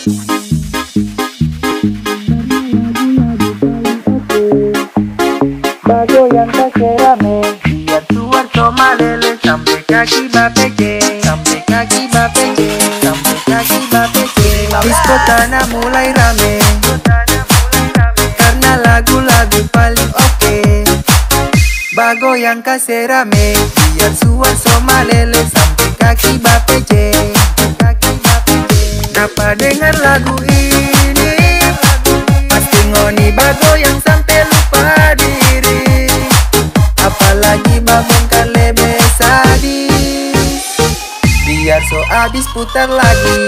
Bago yang kasih rame Biar suar coma lele Sampai kaki bapeke Sampai kaki bapeke Sampai kaki bapeke Disco tanah mulai rame Karena lagu-lagu paling oke Bago yang kasih rame Biar suar coma lagu ini. Pasti ngoni bago yang sampai lupa diri. Apalagi bangun kan lebih sadis Biar so abis putar lagi.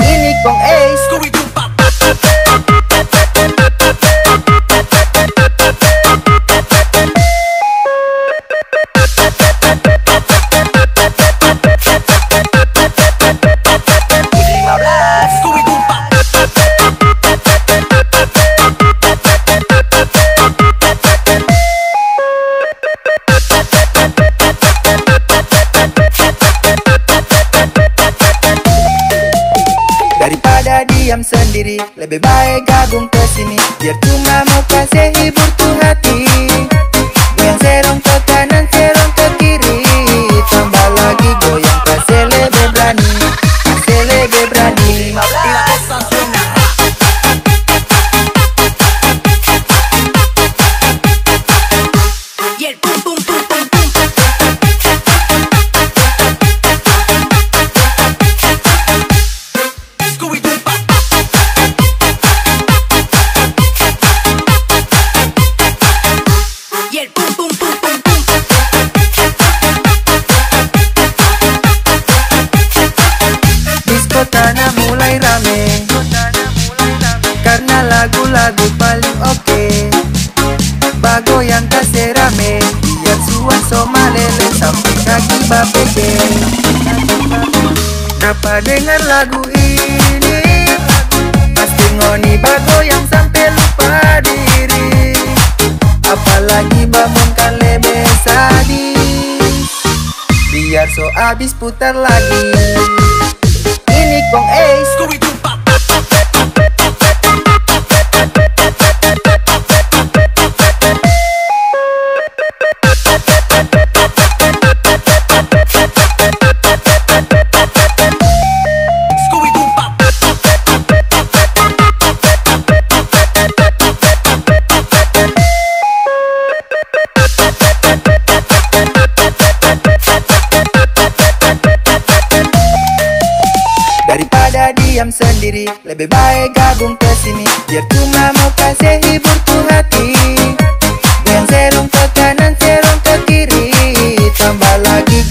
Ini kong Ace Daripada diam sendiri Lebih baik gabung ke sini. Biar cuma mau kasih hibur tuh hati Disco tanah mulai rame. Karena lagu-lagu paling oke. Bago yang kasih rame. Biar suan soma lele Sampai kaki bapeke Dapat dengar lagu ini? Pasti ngoni bago yang sampai lupa diri. Apalagi bangun kan lebih sadis Biar so abis putar lagi Ini kong Ace diam sendiri. Lebih baik gabung ke sini. Biar cuma mau kasih hibur tuh hati. Goyang serong ke kanan, serong ke kiri. Tambah lagi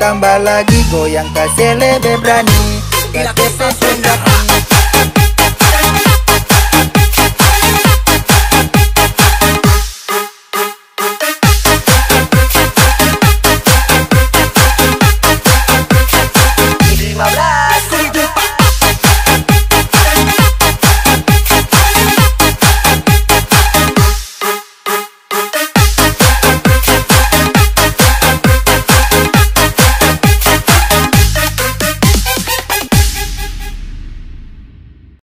Tambah lagi. Goyang kasih lebih berani. Kasih berani